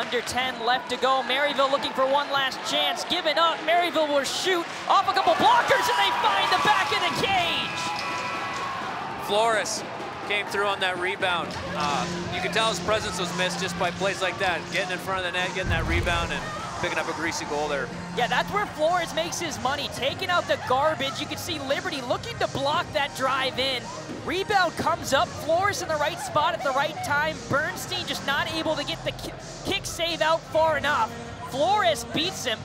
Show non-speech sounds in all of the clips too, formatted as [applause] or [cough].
Under 10 left to go. Maryville looking for one last chance. Giving up. Maryville will shoot off a couple blockers and they find the back of the cage. Flores came through on that rebound. Uh, you can tell his presence was missed just by plays like that. Getting in front of the net, getting that rebound, and picking up a greasy goal there. Yeah, that's where Flores makes his money, taking out the garbage. You can see Liberty looking to block that drive in. Rebound comes up, Flores in the right spot at the right time. Bernstein just not able to get the kick save out far enough. Flores beats him.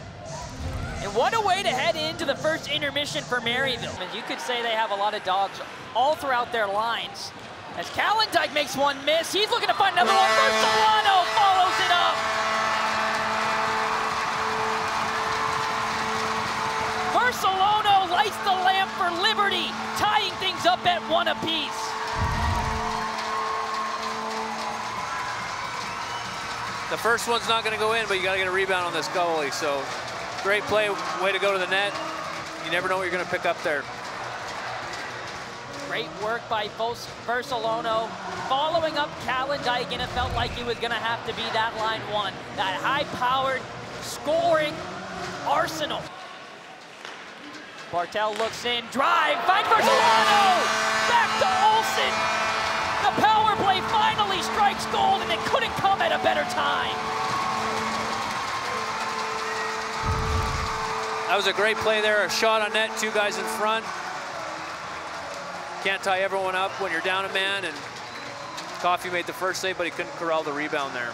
And what a way to head into the first intermission for Maryville. And you could say they have a lot of dogs all throughout their lines. As Calendike makes one miss, he's looking to find another one. for Solano oh, up at one apiece. The first one's not going to go in, but you got to get a rebound on this goalie. So great play, way to go to the net. You never know what you're going to pick up there. Great work by Versalono, following up Calendike, and it felt like he was gonna have to be that line one. That high-powered, scoring arsenal. Bartel looks in, drive, finds Versalano! Back to Olsen! The power play finally strikes gold, and it couldn't come at a better time. That was a great play there, a shot on net, two guys in front. Can't tie everyone up when you're down a man, and Coffey made the first save, but he couldn't corral the rebound there.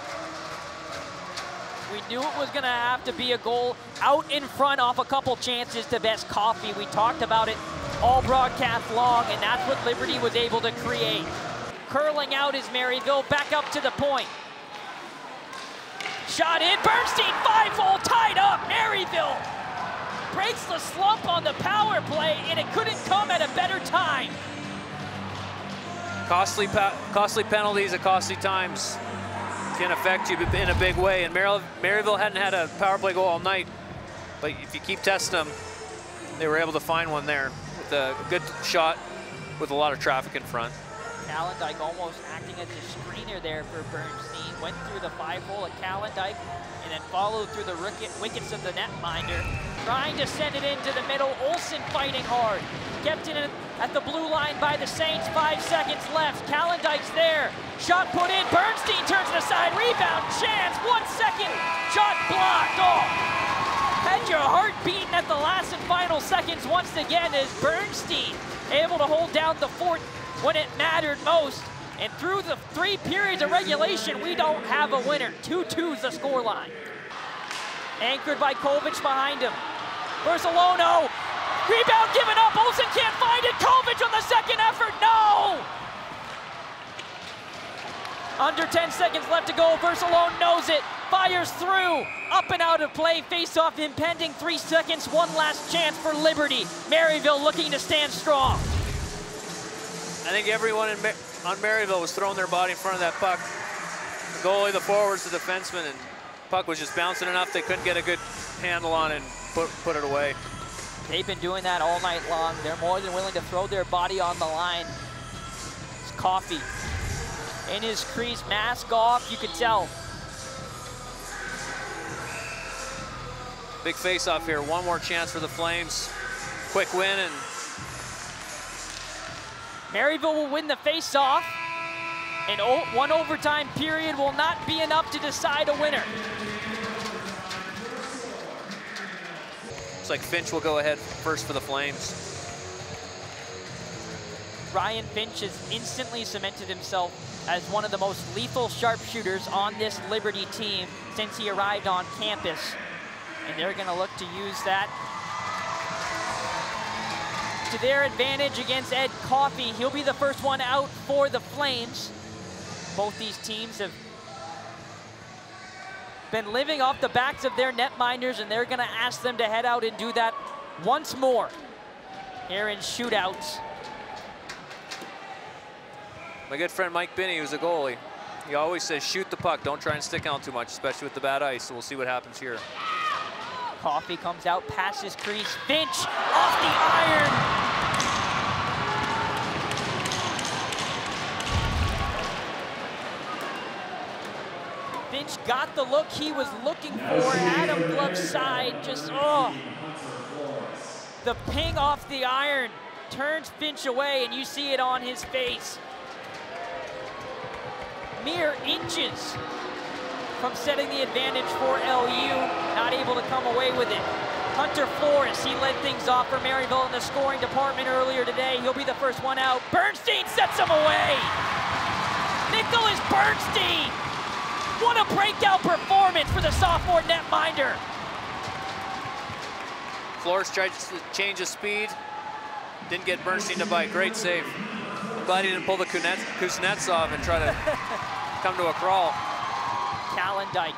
We knew it was going to have to be a goal out in front off a couple chances to best Coffey. We talked about it all broadcast long, and that's what Liberty was able to create. Curling out is Maryville, back up to the point. Shot in, Bernstein, five-hole, tied up, Maryville breaks the slump on the power play, and it couldn't come at a better time. Costly, costly penalties at costly times can affect you in a big way. And Maryville hadn't had a power play goal all night, but if you keep testing them, they were able to find one there with a good shot with a lot of traffic in front. Calendike almost acting as a screener there for Bernstein. Went through the five hole at Calendike and then followed through the wickets of the netminder. Trying to send it into the middle. Olsen fighting hard. Kept it at the blue line by the Saints. Five seconds left. Calendike's there. Shot put in. Bernstein turns it aside. Rebound chance. One second. Shot blocked. Oh. Had your heart beating at the last and final seconds once again as Bernstein able to hold down the fort when it mattered most. And through the three periods of regulation, we don't have a winner. 2-2 is the scoreline. Anchored by Kovic behind him. Barcelona Rebound given up. Olsen can't find it. Kovic on the second effort. No! Under 10 seconds left to go. Versalone knows it. Fires through. Up and out of play. Face off impending. Three seconds. One last chance for Liberty. Maryville looking to stand strong. I think everyone Ma on Maryville was throwing their body in front of that puck. The goalie, the forwards, the defenseman, and puck was just bouncing enough they couldn't get a good handle on it and put, put it away. They've been doing that all night long. They're more than willing to throw their body on the line. It's Coffey in his crease, mask off, you can tell. Big face off here, one more chance for the Flames. Quick win and Maryville will win the face-off, and one overtime period will not be enough to decide a winner. Looks like Finch will go ahead first for the Flames. Ryan Finch has instantly cemented himself as one of the most lethal sharpshooters on this Liberty team since he arrived on campus. And they're gonna look to use that to their advantage against Ed Coffey. He'll be the first one out for the Flames. Both these teams have been living off the backs of their netminders, and they're going to ask them to head out and do that once more here in shootouts. My good friend Mike Binney, who's a goalie, he always says shoot the puck, don't try and stick out too much, especially with the bad ice, so we'll see what happens here. Coffey comes out, passes crease. Finch off the iron. Got the look he was looking for. Adam Glove's side just, oh. The ping off the iron turns Finch away, and you see it on his face. Mere inches from setting the advantage for LU, not able to come away with it. Hunter Flores, he led things off for Maryville in the scoring department earlier today. He'll be the first one out. Bernstein sets him away. Nicholas Bernstein. What a breakout performance for the sophomore netminder. Flores tried to change his speed. Didn't get Bernstein to bite. Great save. I'm glad he didn't pull the Kuznetsov and try to [laughs] come to a crawl. Calendike.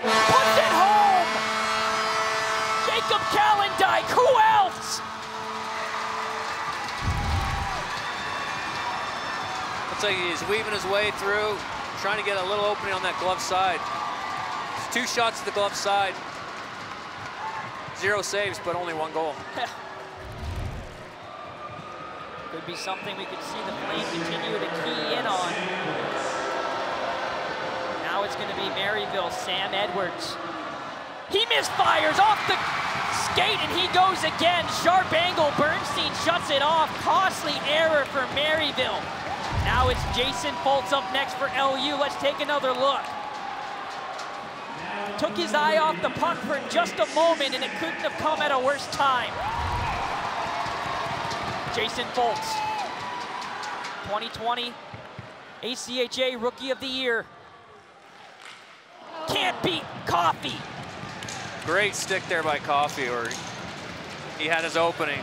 Puts it home! Jacob Calendike, who else? Like he's weaving his way through, trying to get a little opening on that glove side. It's two shots to the glove side. Zero saves, but only one goal. [laughs] Could be something we could see the Flame continue to key in on. Now it's going to be Maryville, Sam Edwards. He misfires off the skate and he goes again. Sharp angle, Bernstein shuts it off. Costly error for Maryville. Now it's Jason Foltz up next for LU. Let's take another look. Took his eye off the puck for just a moment and it couldn't have come at a worse time. Jason Foltz, 2020 ACHA Rookie of the Year. Can't beat Coffey. Great stick there by Coffey, or he had his opening.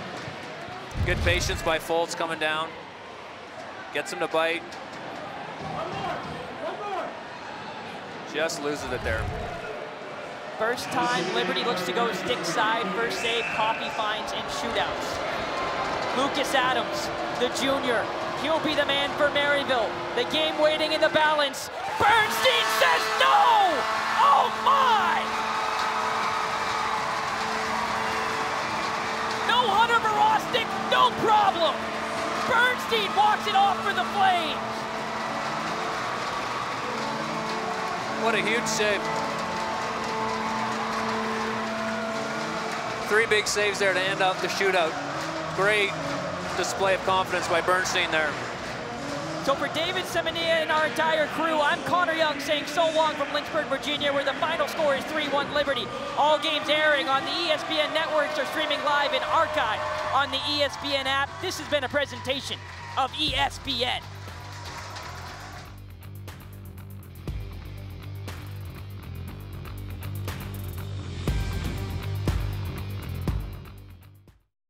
Good patience by Foltz coming down. Gets him to bite. Just loses it there. First time Liberty looks to go stick side. First save, Coffey finds in shootouts. Lucas Adams, the junior. He'll be the man for Maryville. The game waiting in the balance. Bernstein says no! Oh my! No Hunter Verostic, no problem. Bernstein walks it off for the Flames. What a huge save. Three big saves there to end up the shootout great display of confidence by Bernstein there. So for David Semenia and our entire crew, I'm Connor Young saying so long from Lynchburg, Virginia, where the final score is 3-1 Liberty. All games airing on the ESPN networks are streaming live and archived on the ESPN app. This has been a presentation of ESPN.